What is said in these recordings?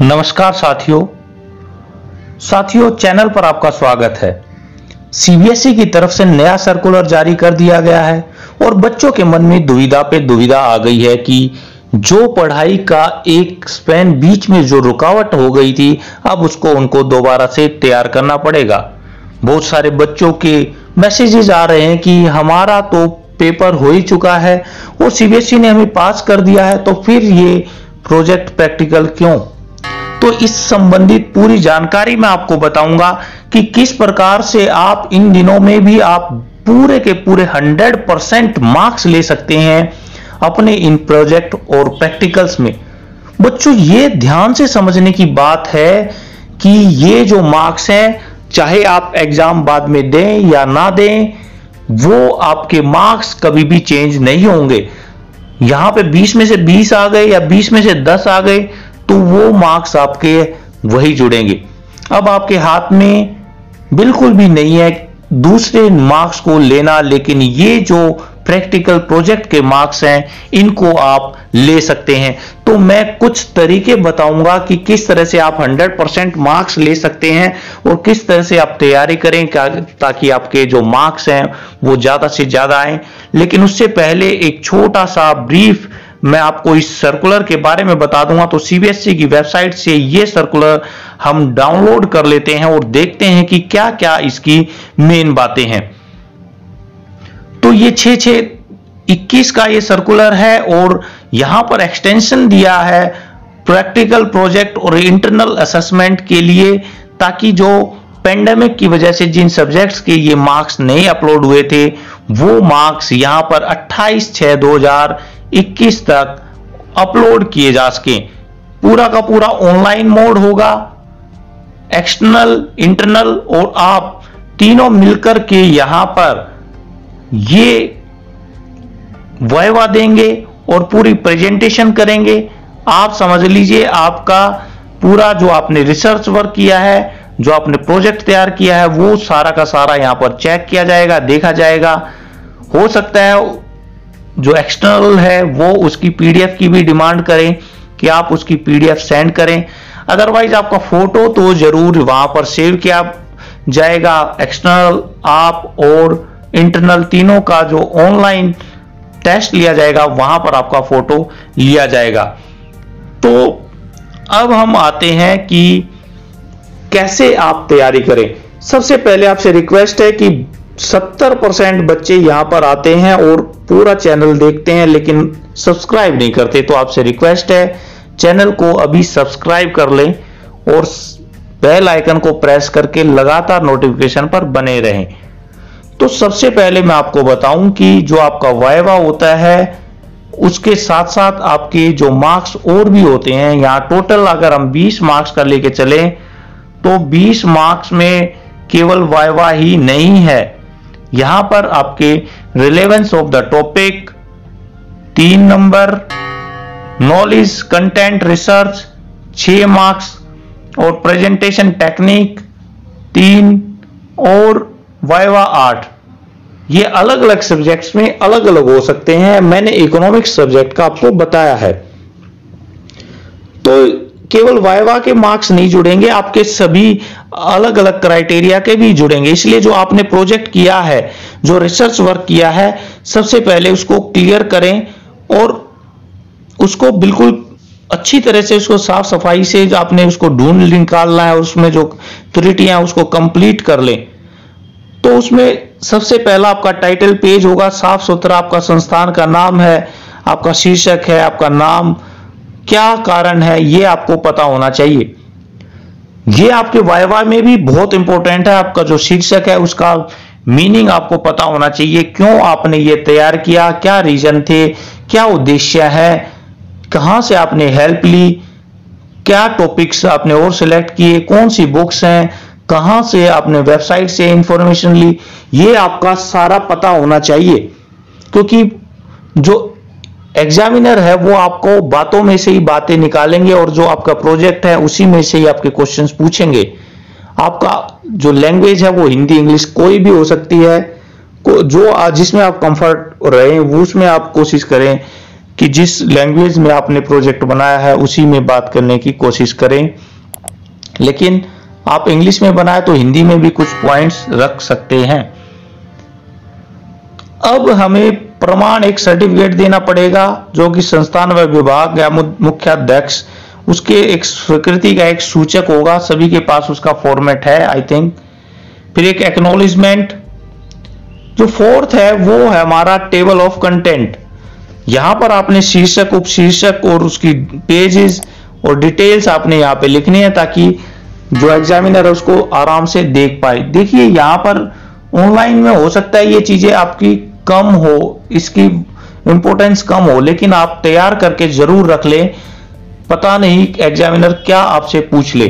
नमस्कार साथियों। साथियों, चैनल पर आपका स्वागत है। सीबीएसई की तरफ़ से नया सर्कुलर जारी कर दिया गया है और बच्चों के मन में दुविधा पे दुविधा आ गई है कि जो पढ़ाई का एक स्पेन बीच में जो रुकावट हो गई थी, अब उसको उनको दोबारा से तैयार करना पड़ेगा। बहुत सारे बच्चों के मैसेजेस आ रहे हैं कि हमारा तो पेपर हो ही चुका है और सीबीएसई ने हमें पास कर दिया है तो फिर ये प्रोजेक्ट प्रैक्टिकल क्यों? तो इस संबंधित पूरी जानकारी मैं आपको बताऊँगा कि किस प्रकार से आप इन दिनों में भी आप पूरे के पूरे 100 परसेंट मार्क्स ले सकते हैं अपने इन प्रोजेक्ट और प्रैक्टिकल्स में। बच्चों, ये ध्यान से समझने की बात है कि ये जो मार्क्स हैं, चाहे आप एग्ज़ाम बाद में दें या ना दें, वो आपके मार्क्स कभी भी चेंज नहीं होंगे। यहाँ पे 20 में से 20 आ गए या 20 में से 10 आ गए तो वो मार्क्स आपके वही जुड़ेंगे। अब आपके हाथ में बिल्कुल भी नहीं है दूसरे मार्क्स को लेना, लेकिन ये जो प्रैक्टिकल प्रोजेक्ट के मार्क्स हैं, इनको आप ले सकते हैं। तो मैं कुछ तरीके बताऊँगा कि किस तरह से आप 100 परसेंट मार्क्स ले सकते हैं और किस तरह से आप तैयारी करें ताकि आपके जो मार्क्स हैं, वो ज़्यादा से ज़्यादा आए। लेकिन उससे पहले एक छोटा सा ब्रीफ मैं आपको इस सर्कुलर के बारे में बता दूँगा तो सीबीएसई की वेबसाइट से ये सर्कुलर हम डाउनलोड कर लेते हैं और देखते हैं कि क्या क्या इसकी मेन बातें हैं। तो ये छे छः इक्कीस का ये सर्कुलर है और यहाँ पर एक्सटेंशन दिया है प्रैक्टिकल प्रोजेक्ट और इंटरनल असेसमेंट के लिए, ताकि जो पेंडेमिक की वजह से जिन सब्जेक्ट्स के ये मार्क्स नहीं अपलोड हुए थे, वो मार्क्स यहाँ पर 28 छह 21 तक अपलोड किए जा सके। पूरा का पूरा ऑनलाइन मोड होगा। एक्सटर्नल, इंटरनल और आप तीनों मिलकर के यहाँ पर ये वायवा देंगे और पूरी प्रेजेंटेशन करेंगे। आप समझ लीजिए आपका पूरा जो आपने रिसर्च वर्क किया है, जो आपने प्रोजेक्ट तैयार किया है, वो सारा का सारा यहाँ पर चेक किया जाएगा, देखा जाएगा। हो सकता है जो एक्सटर्नल है, वो उसकी पीडीएफ की भी डिमांड करें कि आप उसकी पीडीएफ सेंड करें। अदरवाइज़ आपका फ़ोटो तो ज़रूर वहाँ पर सेव किया जाएगा। एक्सटर्नल आप और इंटरनल तीनों का जो ऑनलाइन टेस्ट लिया जाएगा, वहाँ पर आपका फ़ोटो लिया जाएगा। तो अब हम आते हैं कि कैसे आप तैयारी करें। सबसे पहले आपसे रिक्वेस्ट है कि 70 परसेंट बच्चे यहाँ पर आते हैं और पूरा चैनल देखते हैं, लेकिन सब्सक्राइब नहीं करते। तो आपसे रिक्वेस्ट है, चैनल को अभी सब्सक्राइब कर लें और बेल आइकन को प्रेस करके लगातार नोटिफिकेशन पर बने रहें। तो सबसे पहले मैं आपको बताऊँ कि जो आपका वायवा होता है, उसके साथ साथ आपके जो मार्क्स और भी होते हैं, यहाँ टोटल अगर हम 20 मार्क्स का लेके चले तो 20 मार्क्स में केवल वायवा ही नहीं है। यहाँ पर आपके रिलेवेंस ऑफ़ द टॉपिक तीन नंबर नॉलेज कंटेंट रिसर्च छ मार्क्स और प्रेजेंटेशन टेक्निक तीन और वाइवा आठ ये अलग अलग सब्जेक्ट्स में अलग अलग हो सकते हैं। मैंने इकोनॉमिक्स सब्जेक्ट का आपको बताया है। तो केवल वाइवा के मार्क्स नहीं जुड़ेंगे, आपके सभी अलग अलग क्राइटेरिया के भी जुड़ेंगे। इसलिए जो आपने प्रोजेक्ट किया है, जो रिसर्च वर्क किया है, सबसे पहले उसको क्लियर करें और उसको बिल्कुल अच्छी तरह से उसको साफ़ सफ़ाई से आपने उसको ढूंढ निकालना है उसमें जो त्रुटियाँ उसको कंप्लीट कर लें। तो उसमें सबसे पहला आपका टाइटल पेज होगा, साफ़ सुथरा आपका संस्थान का नाम है, आपका शीर्षक है, आपका नाम, क्या कारण है, ये आपको पता होना चाहिए। ये आपके वायवा में भी बहुत इंपॉर्टेंट है, आपका जो शीर्षक है, उसका मीनिंग आपको पता होना चाहिए, क्यों आपने ये तैयार किया, क्या रीजन थे, क्या उद्देश्य है, कहाँ से आपने हेल्प ली, क्या टॉपिक्स आपने और सिलेक्ट किए, कौन सी बुक्स हैं, कहाँ से आपने वेबसाइट से इंफॉर्मेशन ली, ये आपका सारा पता होना चाहिए। क्योंकि जो एग्जामिनर है, वो आपको बातों में से ही बातें निकालेंगे और जो आपका प्रोजेक्ट है, उसी में से ही आपके क्वेश्चंस पूछेंगे। आपका जो लैंग्वेज है, वो हिंदी, इंग्लिश कोई भी हो सकती है जो जिसमें आप कंफर्ट रहे उसमें आप कोशिश करें कि जिस लैंग्वेज में आपने प्रोजेक्ट बनाया है, उसी में बात करने की कोशिश करें। लेकिन आप इंग्लिश में बनाए तो हिंदी में भी कुछ पॉइंट्स रख सकते हैं। अब हमें प्रमाण एक सर्टिफिकेट देना पड़ेगा, जो कि संस्थान व विभाग या मुख्याध्यक्ष, उसके एक स्वीकृति का एक सूचक होगा, सभी के पास उसका फॉर्मेट है आई थिंक फिर एक एक्नोलिजमेंट जो फोर्थ है, वो है हमारा टेबल ऑफ़ कंटेंट यहाँ पर आपने शीर्षक उप शीर्षक और उसकी पेजेस और डिटेल्स आपने यहाँ पे लिखनी है, ताकि जो एग्जामिनर है उसको आराम से देख पाए। देखिए, यहाँ पर ऑनलाइन में हो सकता है ये चीज़ें आपकी कम हो, इसकी इंपॉर्टेंस कम हो, लेकिन आप तैयार करके ज़रूर रख ले। पता नहीं एग्जामिनर क्या आपसे पूछ ले।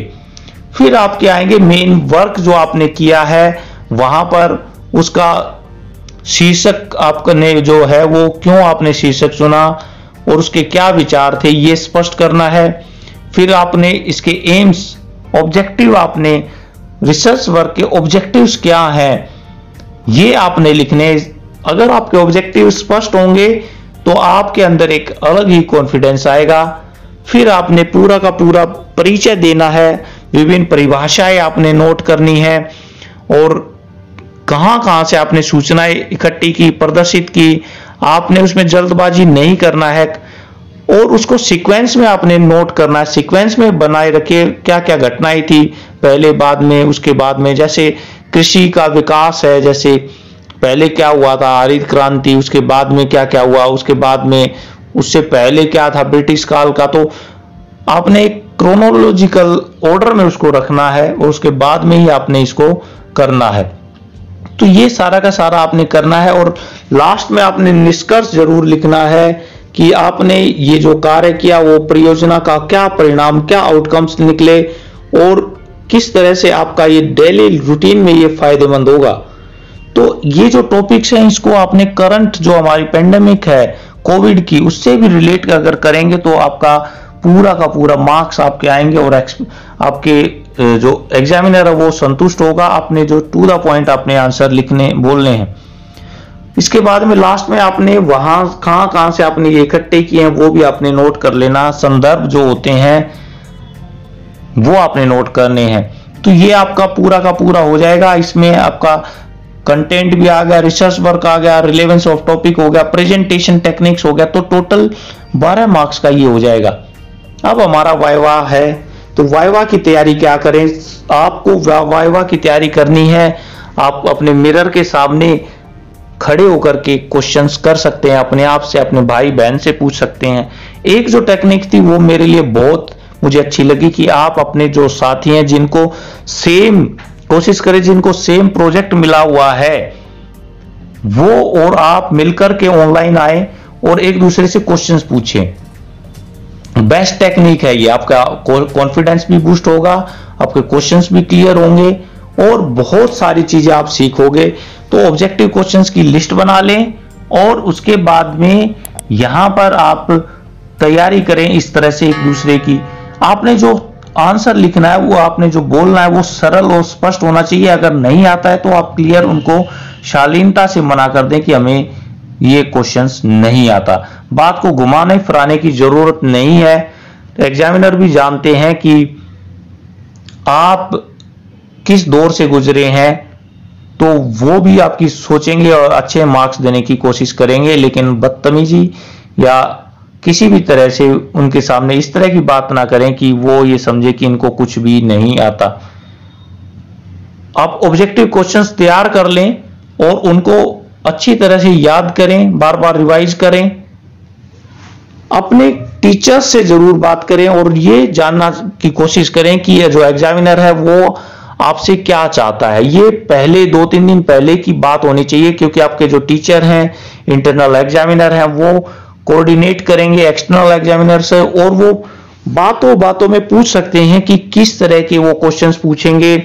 फिर आपके आएँगे मेन वर्क जो आपने किया है, वहाँ पर उसका शीर्षक आपने जो है, वो क्यों आपने शीर्षक चुना और उसके क्या विचार थे, ये स्पष्ट करना है। फिर आपने इसके एम्स ऑब्जेक्टिव आपने रिसर्च वर्क के ऑब्जेक्टिव्स क्या हैं, ये आपने लिखने अगर आपके ऑब्जेक्टिव स्पष्ट होंगे तो आपके अंदर एक अलग ही कॉन्फिडेंस आएगा। फिर आपने पूरा का पूरा परिचय देना है, विभिन्न परिभाषाएँ आपने नोट करनी है, और कहाँ कहाँ से आपने सूचनाएँ इकट्ठी की, प्रदर्शित की, आपने उसमें जल्दबाजी नहीं करना है, और उसको सीक्वेंस में आपने नोट करना है। सीक्वेंस में बनाए रखे क्या क्या घटनाएँ थी, पहले, बाद में, उसके बाद में, जैसे कृषि का विकास है, जैसे पहले क्या हुआ था? हरित क्रांति, उसके बाद में क्या क्या हुआ? उसके बाद में उससे पहले क्या था ब्रिटिश काल का? तो आपने एक क्रोनोलॉजिकल ऑर्डर में उसको रखना है और उसके बाद में ही आपने इसको करना है। तो ये सारा का सारा आपने करना है और लास्ट में आपने निष्कर्ष ज़रूर लिखना है कि आपने ये जो कार्य किया, वो परियोजना का क्या परिणाम, क्या आउटकम्स निकले और किस तरह से आपका ये डेली रूटीन में ये फ़ायदेमंद होगा। तो ये जो टॉपिक्स हैं, इसको आपने करंट जो हमारी पेंडेमिक है कोविड की, उससे भी रिलेट अगर करेंगे तो आपका पूरा का पूरा मार्क्स आपके आएँगे और आपके जो एग्जामिनर है वो संतुष्ट होगा। आपने जो टू द पॉइंट आपने आंसर लिखने, बोलने हैं। इसके बाद में लास्ट में आपने वहाँ, कहाँ कहाँ से आपने ये इकट्ठे किए हैं, वो भी आपने नोट कर लेना। संदर्भ जो होते हैं, वो आपने नोट करने हैं। तो ये आपका पूरा का पूरा हो जाएगा। इसमें आपका कंटेंट भी आ गया रिसर्च वर्क आ गया रिलेवेंस ऑफ़ टॉपिक हो गया प्रेजेंटेशन टेक्निक्स हो गया तो टोटल 12 मार्क्स का ये हो जाएगा। अब हमारा वाइवा है तो वाइवा की तैयारी क्या करें? आपको वाइवा की तैयारी करनी है। आप अपने मिरर के सामने खड़े होकर के क्वेश्चंस कर सकते हैं, अपने आप से, अपने भाई बहन से पूछ सकते हैं। एक जो टेक्निक थी, वो मेरे लिए बहुत, मुझे अच्छी लगी कि आप अपने जो साथी हैं, जिनको सेम कोशिश करें जिनको सेम प्रोजेक्ट मिला हुआ है। वो और आप मिलकर के ऑनलाइन आए और एक दूसरे से क्वेश्चंस पूछें। बेस्ट टेक्निक है ये। आपका कॉन्फिडेंस भी बूस्ट होगा, आपके क्वेश्चंस भी क्लियर होंगे और बहुत सारी चीज़ें आप सीखोगे। तो ऑब्जेक्टिव क्वेश्चंस की लिस्ट बना लें और उसके बाद में यहाँ पर आप तैयारी करें इस तरह से एक दूसरे की। आपने जो आंसर लिखना है, वो आपने जो बोलना है, वो सरल और स्पष्ट होना चाहिए। अगर नहीं आता है तो आप क्लियर उनको शालीनता से मना कर दें कि हमें ये क्वेश्चंस नहीं आता। बात को घुमाने, फिराने की ज़रूरत नहीं है। एग्जामिनर भी जानते हैं कि आप किस दौर से गुजरे हैं तो वो भी आपकी सोचेंगे और अच्छे मार्क्स देने की कोशिश करेंगे, लेकिन बदतमीजी या किसी भी तरह से उनके सामने इस तरह की बात ना करें कि वो ये समझे कि इनको कुछ भी नहीं आता। आप ऑब्जेक्टिव क्वेश्चंस तैयार कर लें और उनको अच्छी तरह से याद करें बार बार रिवाइज करें। अपने टीचर्स से ज़रूर बात करें और ये जानना की कोशिश करें कि ये जो एग्जामिनर है वो आपसे क्या चाहता है। ये पहले दो तीन दिन पहले की बात होनी चाहिए क्योंकि आपके जो टीचर हैं इंटरनल एग्जामिनर हैं, वो कोऑर्डिनेट करेंगे एक्सटर्नल एग्जामिनर से और वो बातों बातों में पूछ सकते हैं कि किस तरह के वो क्वेश्चंस पूछेंगे,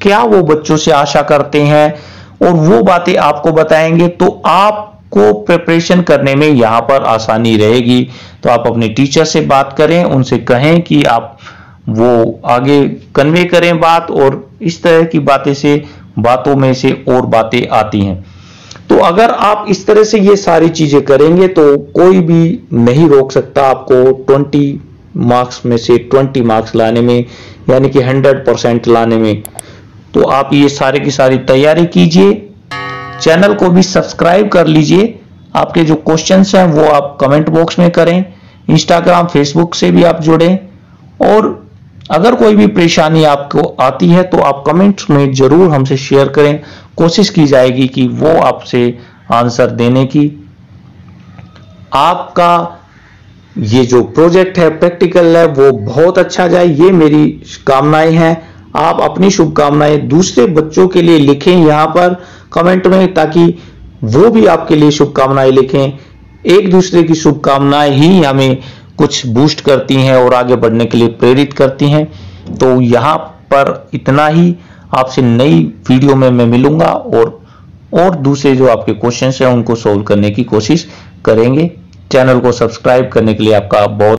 क्या वो बच्चों से आशा करते हैं और वो बातें आपको बताएँगे तो आपको प्रिपरेशन करने में यहाँ पर आसानी रहेगी। तो आप अपने टीचर से बात करें, उनसे कहें कि आप वो आगे कन्वे करें बात और इस तरह की बातें से, बातों में से और बातें आती हैं। तो अगर आप इस तरह से ये सारी चीज़ें करेंगे तो कोई भी नहीं रोक सकता आपको 20 मार्क्स में से 20 मार्क्स लाने में, यानी कि 100 परसेंट लाने में। तो आप ये सारे की सारी तैयारी कीजिए। चैनल को भी सब्सक्राइब कर लीजिए। आपके जो क्वेश्चंस हैं, वो आप कमेंट बॉक्स में करें। इंस्टाग्राम फेसबुक से भी आप जुड़ें। और अगर कोई भी परेशानी आपको आती है तो आप कमेंट्स में ज़रूर हमसे शेयर करें। कोशिश की जाएगी कि वो आपसे आंसर देने की। आपका ये जो प्रोजेक्ट है, प्रैक्टिकल है, वो बहुत अच्छा जाए, ये मेरी कामनाएँ हैं। आप अपनी शुभकामनाएँ दूसरे बच्चों के लिए लिखें यहाँ पर कमेंट में, ताकि वो भी आपके लिए शुभकामनाएँ लिखें। एक दूसरे की शुभकामनाएँ ही हमें कुछ बूस्ट करती हैं और आगे बढ़ने के लिए प्रेरित करती हैं। तो यहाँ पर इतना ही। आपसे नई वीडियो में मैं मिलूँगा और और दूसरे जो आपके क्वेश्चन हैं, उनको सोल्व करने की कोशिश करेंगे। चैनल को सब्सक्राइब करने के लिए आपका बहुत